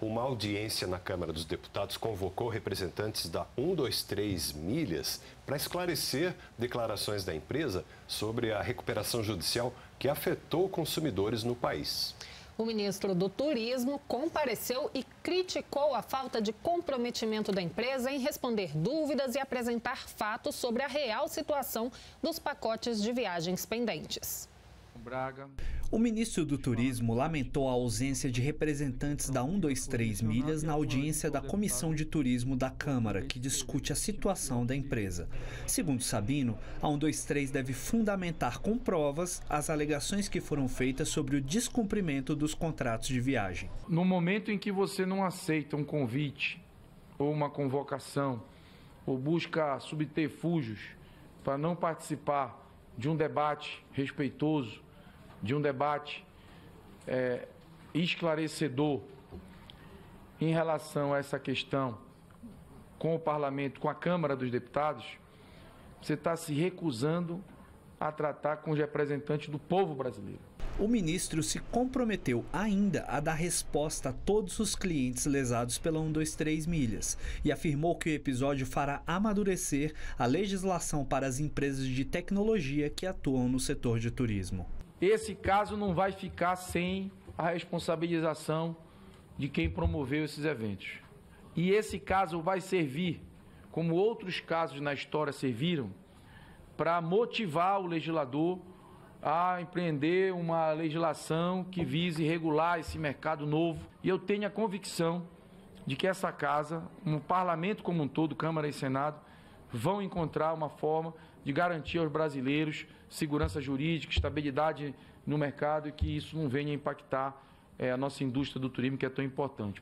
Uma audiência na Câmara dos Deputados convocou representantes da 123 Milhas para esclarecer declarações da empresa sobre a recuperação judicial que afetou consumidores no país. O ministro do Turismo compareceu e criticou a falta de comprometimento da empresa em responder dúvidas e apresentar fatos sobre a real situação dos pacotes de viagens pendentes. Braga. O ministro do Turismo lamentou a ausência de representantes da 123 Milhas na audiência da Comissão de Turismo da Câmara, que discute a situação da empresa. Segundo Sabino, a 123 deve fundamentar com provas as alegações que foram feitas sobre o descumprimento dos contratos de viagem. No momento em que você não aceita um convite ou uma convocação, ou busca subterfúgios para não participar de um debate respeitoso, de um debate é, esclarecedor em relação a essa questão com o parlamento, com a Câmara dos Deputados, você está se recusando a tratar com os representantes do povo brasileiro. O ministro se comprometeu ainda a dar resposta a todos os clientes lesados pela 123 milhas e afirmou que o episódio fará amadurecer a legislação para as empresas de tecnologia que atuam no setor de turismo. Esse caso não vai ficar sem a responsabilização de quem promoveu esses eventos. E esse caso vai servir, como outros casos na história serviram, para motivar o legislador a empreender uma legislação que vise regular esse mercado novo. E eu tenho a convicção de que essa casa, um parlamento como um todo, Câmara e Senado, vão encontrar uma forma de garantir aos brasileiros segurança jurídica, estabilidade no mercado e que isso não venha impactar é, a nossa indústria do turismo, que é tão importante.